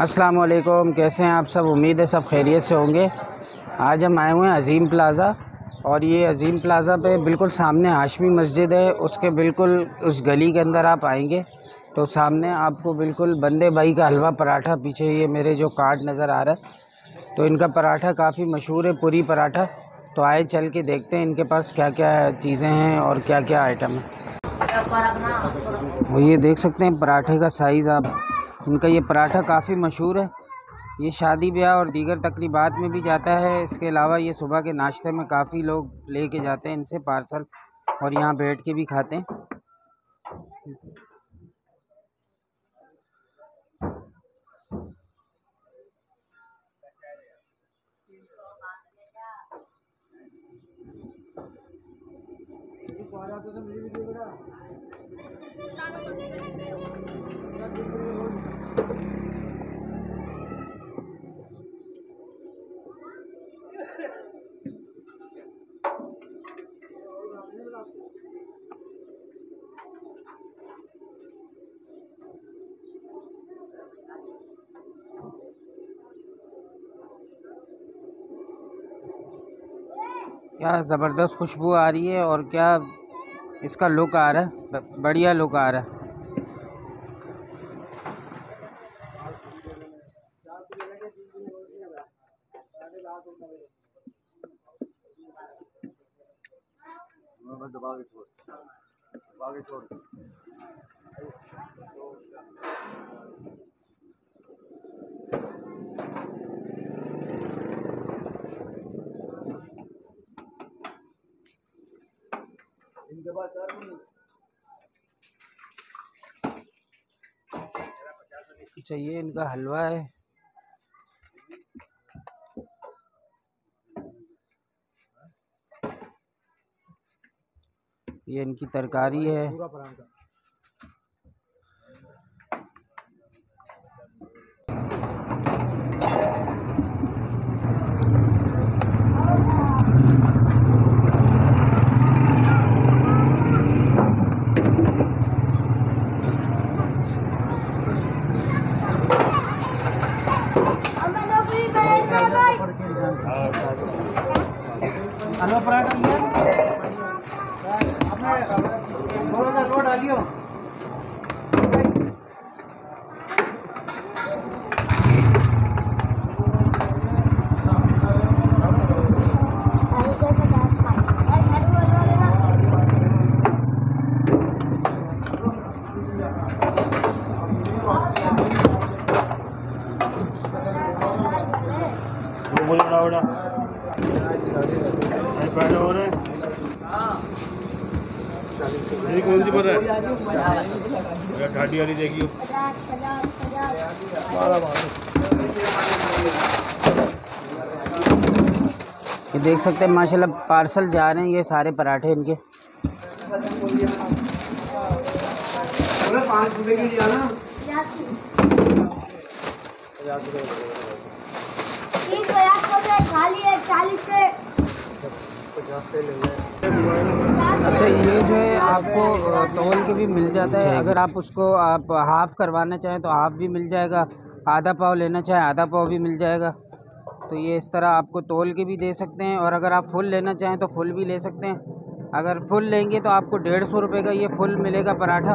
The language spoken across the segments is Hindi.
अस्सलाम वालेकुम कैसे हैं आप सब? उम्मीद है सब खैरियत से होंगे। आज हम आए हुए हैं अजीम प्लाज़ा और ये अजीम प्लाज़ा पे बिल्कुल सामने हाशमी मस्जिद है। उसके बिल्कुल उस गली के अंदर आप आएँगे तो सामने आपको बिल्कुल बंदे भाई का हलवा पराठा, पीछे ये मेरे जो कार्ड नज़र आ रहा है तो इनका पराठा काफ़ी मशहूर है, पूरी पराठा। तो आए चल के देखते हैं इनके पास क्या क्या चीज़ें हैं और क्या क्या आइटम है। ये देख सकते हैं पराठे का साइज़ आप इनका ये पराठा काफ़ी मशहूर है। ये शादी ब्याह और दीगर तकरीबात में भी जाता है। इसके अलावा ये सुबह के नाश्ते में काफ़ी लोग ले के जाते हैं, इनसे पार्सल और यहाँ बैठ के भी खाते हैं। क्या ज़बरदस्त खुशबू आ रही है और क्या इसका लुक आ रहा है? बढ़िया लुक आ रहा है। चाहिए इनका हलवा है। ये इनकी तरकारी है। हलवा पराठा लिया? आपने सा लोड डालियो। हो रहे मेरी कौन सी पता है? वाली देखियो ये देख सकते हैं माशाल्लाह पार्सल जा रहे हैं ये सारे पराठे इनके। पाँच रुपए की है चालीस से अच्छा ये जो है आपको तौल के भी मिल जाता है। अगर आप उसको आप हाफ़ करवाना चाहें तो हाफ़ भी मिल जाएगा। आधा पाव लेना चाहें आधा पाव भी मिल जाएगा। तो ये इस तरह आपको तोल के भी दे सकते हैं और अगर आप फुल लेना चाहें तो फुल भी ले सकते हैं। अगर फुल लेंगे तो आपको डेढ़ सौ रुपये का ये फुल मिलेगा पराठा।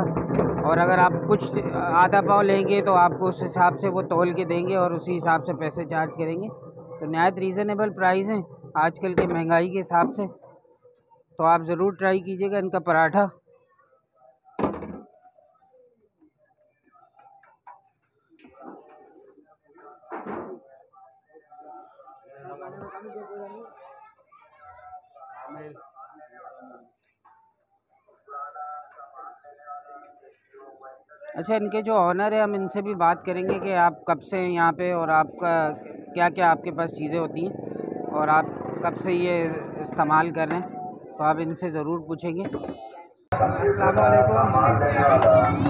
और अगर आप कुछ आधा पाव लेंगे तो आपको उस हिसाब से वो तोल के देंगे और उसी हिसाब से पैसे चार्ज करेंगे। तो नहायत रीज़नेबल प्राइस हैं। आजकल के महँगाई के हिसाब से तो आप ज़रूर ट्राई कीजिएगा इनका पराठा। अच्छा इनके जो ऑनर है, हम इनसे भी बात करेंगे कि आप कब से हैं यहाँ पे और आपका क्या क्या आपके पास चीज़ें होती हैं और आप कब से ये इस्तेमाल कर रहे हैं तो आप इनसे ज़रूर पूछेंगे।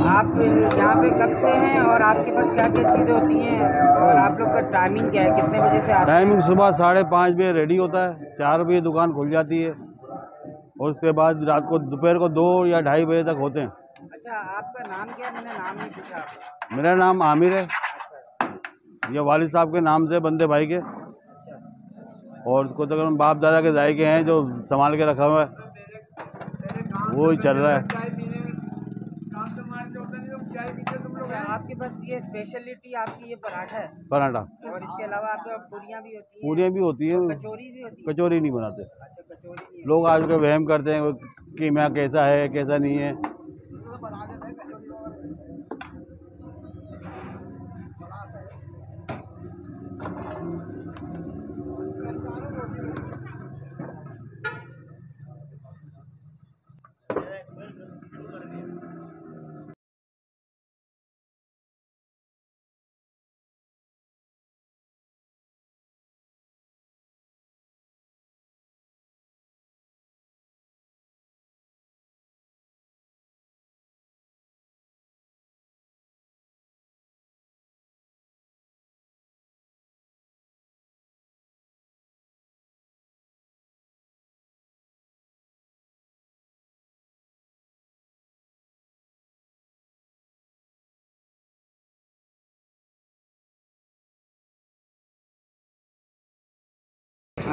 आप यहाँ पे कब से हैं और आपके पास क्या क्या चीज़ें होती हैं और आप लोग का टाइमिंग क्या है? कितने बजे से आप टाइमिंग सुबह साढ़े पाँच बजे रेडी होता है चार बजे दुकान खुल जाती है और उसके बाद रात को दोपहर को दो या ढाई बजे तक होते हैं। अच्छा आपका नाम क्या है? मैंने नाम नहीं पूछा मेरा नाम आमिर है। ये वालिद साहब के नाम से बंदे भाई के। अच्छा और उसको तकरीबन बाप दादा के जायके हैं जो संभाल के रखा हुआ है वो ही चल रहा है। आपके पास ये स्पेशलिटी आपकी ये पराठा है? पराठा। और इसके अलावा आपके पूरियाँ भी होती हैं? पूरियाँ भी होती हैं। कचौरी भी होती है? कचौरी नहीं बनाते। अच्छा कचौरी लोग आज के वहम करते हैं कि मैं कैसा है कैसा नहीं है।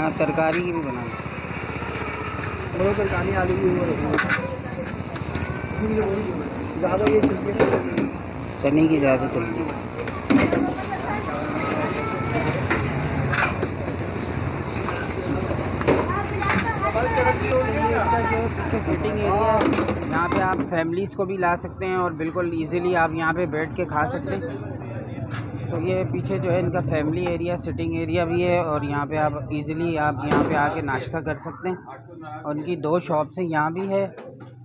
हाँ तरकारी की भी बना लो। तरकारी आलू की ज़्यादा ये चलती है चने की ज़्यादा चलती है। पीछे सिटिंग एरिया यहाँ पे आप फैमिलीज़ को भी ला सकते हैं और बिल्कुल इजीली आप यहाँ पे बैठ के खा सकते हैं। तो ये पीछे जो है इनका फैमिली एरिया सिटिंग एरिया भी है और यहाँ पे आप इजीली आप यहाँ पे आके नाश्ता कर सकते हैं। और इनकी दो शॉप्स हैं, यहाँ भी है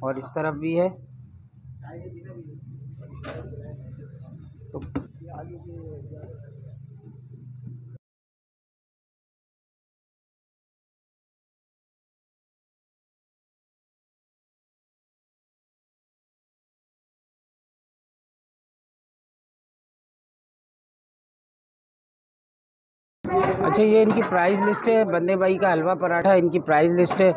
और इस तरफ़ भी है। तो अच्छा ये इनकी प्राइस लिस्ट है बंदे भाई का हलवा पराठा इनकी प्राइस लिस्ट है।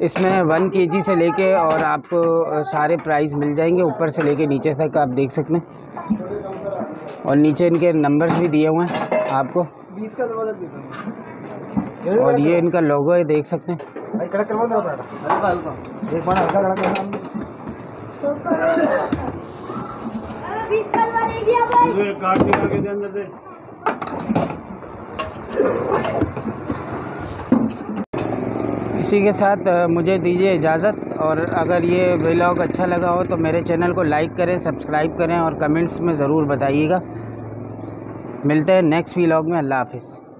इसमें वन केजी से लेके और आपको सारे प्राइस मिल जाएँगे ऊपर से लेके नीचे तक आप देख सकते हैं। और नीचे इनके नंबर्स भी दिए हुए हैं आपको। और ये इनका लोगो है देख सकते हैं। इसी के साथ मुझे दीजिए इजाज़त और अगर ये ब्लॉग अच्छा लगा हो तो मेरे चैनल को लाइक करें सब्सक्राइब करें और कमेंट्स में ज़रूर बताइएगा। मिलते हैं नेक्स्ट व्लॉग में, अल्लाह हाफिज़।